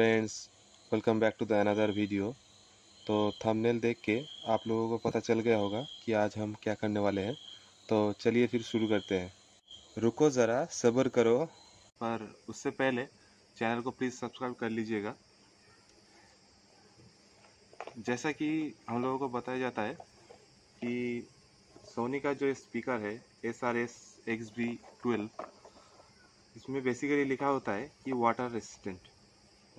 Friends welcome back to the another video तो thumbnail देख के आप लोगों को पता चल गया होगा कि आज हम क्या करने वाले हैं। तो चलिए फिर शुरू करते हैं। रुको ज़रा, सब्र करो। पर उससे पहले चैनल को प्लीज़ सब्सक्राइब कर लीजिएगा। जैसा कि हम लोगों को बताया जाता है कि सोनी का जो स्पीकर है S R S X B twelve इसमें बेसिकली लिखा होता है कि वाटर रेसिस्टेंट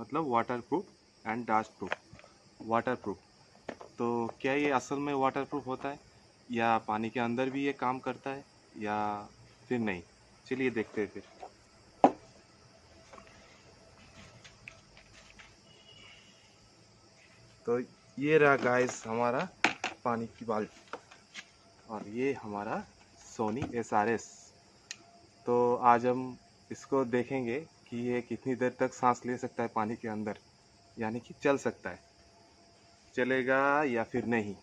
मतलब waterproof and dustproof waterproof तो क्या ये असल में वाटर प्रूफ होता है? या पानी के अंदर भी ये काम करता है? या फिर नहीं? चलिए देखते हैं फिर। तो ये रहा गाइस हमारा पानी की बाल्टी और ये हमारा सोनी एस आर एस तो आज हम इसको देखेंगे कि ये कितनी देर तक सांस ले सकता है पानी के अंदर, यानी कि चल सकता है। चलेगा या फिर नहीं?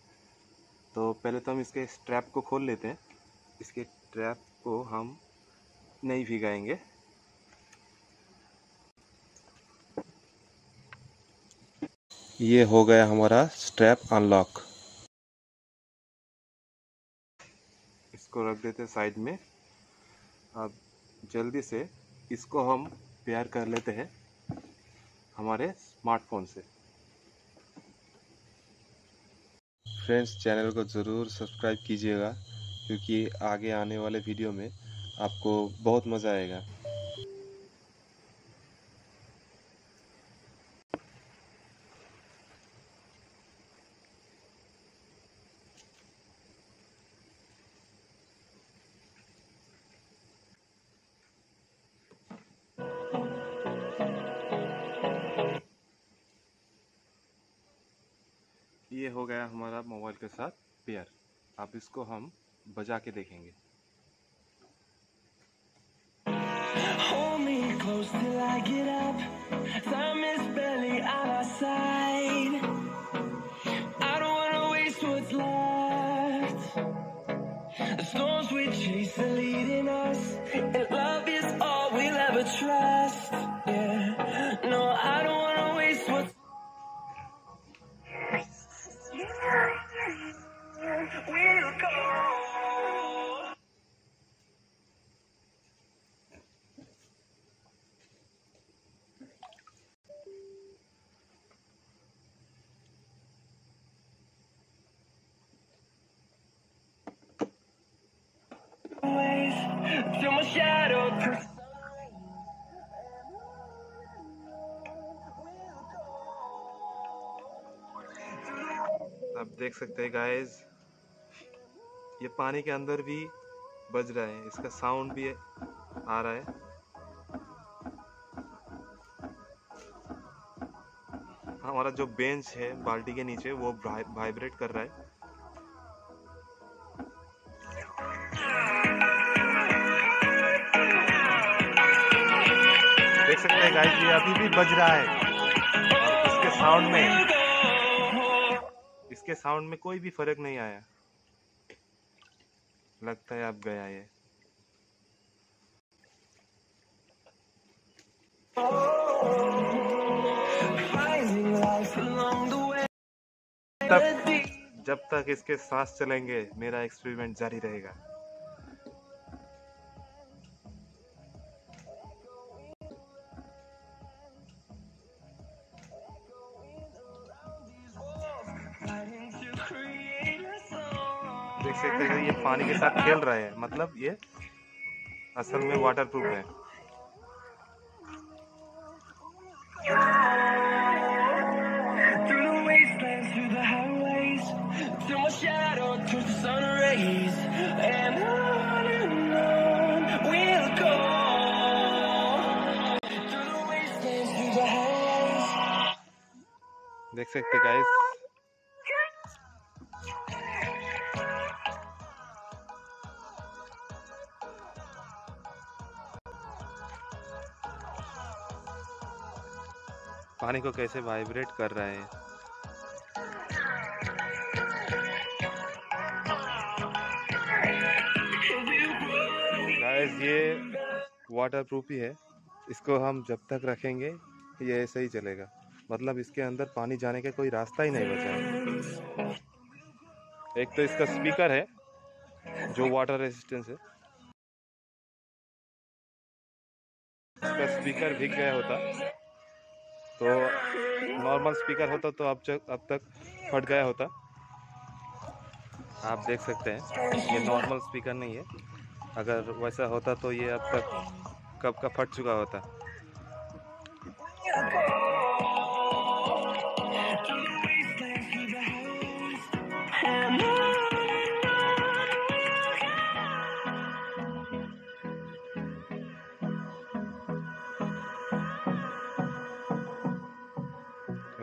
तो पहले तो हम इसके स्ट्रैप को खोल लेते हैं। इसके ट्रैप को हम नहीं भिगाएँगे। ये हो गया हमारा स्ट्रैप अनलॉक इसको रख देते साइड में। अब जल्दी से इसको हम पेयर कर लेते हैं हमारे स्मार्टफ़ोन से। फ्रेंड्स चैनल को ज़रूर सब्सक्राइब कीजिएगा, क्योंकि आगे आने वाले वीडियो में आपको बहुत मज़ा आएगा। ये हो गया हमारा मोबाइल के साथ पेयर अब इसको हम बजा के देखेंगे Hold me close till I get up. Time is barely on our side. I don't wanna waste what's left. The storms we chase are leading us, and love is all we'll ever trust. Shadow. आप देख सकते हैं guys ये पानी के अंदर भी बज रहा है, इसका साउंड भी आ रहा है। हमारा जो बेंच है, बाल्टी के नीचे, वो वाइब्रेट कर रहा है। हैं गाइस ये अभी भी बज रहा है। इसके साउंड में, इसके साउंड में कोई भी फ़र्क नहीं आया। लगता है अब गया ये. तब, जब तक इसके सांस चलेंगे, मेरा एक्सपेरिमेंट जारी रहेगा। देख सकते हैं ये पानी के साथ खेल रहा है। मतलब ये असल में वाटर प्रूफ है। Through the wastelands, पानी को कैसे वाइब्रेट कर रहा है? ये वाटर प्रूफ ही है। इसको हम जब तक रखेंगे, ये ऐसे ही चलेगा। मतलब इसके अंदर पानी जाने का कोई रास्ता ही नहीं बचा है। एक तो इसका स्पीकर है, जो वाटर रेजिस्टेंस है। इसका स्पीकर भीग गया होता। तो नॉर्मल स्पीकर होता तो अब तक अब तक फट गया होता। आप देख सकते हैं, ये नॉर्मल स्पीकर नहीं है। अगर वैसा होता तो ये अब तक कब का फट चुका होता।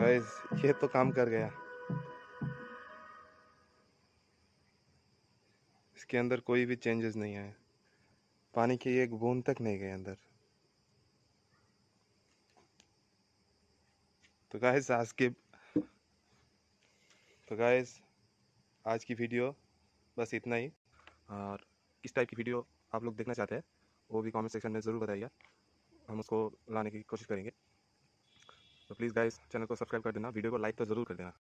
गाइस ये तो काम कर गया। इसके अंदर कोई भी चेंजेस नहीं आए। पानी की एक बूंद तक नहीं गए अंदर। तो गाइस आज के तो गाइस आज की वीडियो बस इतना ही। और किस टाइप की वीडियो आप लोग देखना चाहते हैं, वो भी कमेंट सेक्शन में ज़रूर बताइएगा। हम उसको लाने की कोशिश करेंगे। तो प्लीज़ गाइस चैनल को सब्सक्राइब कर देना, वीडियो को लाइक तो ज़रूर कर देना।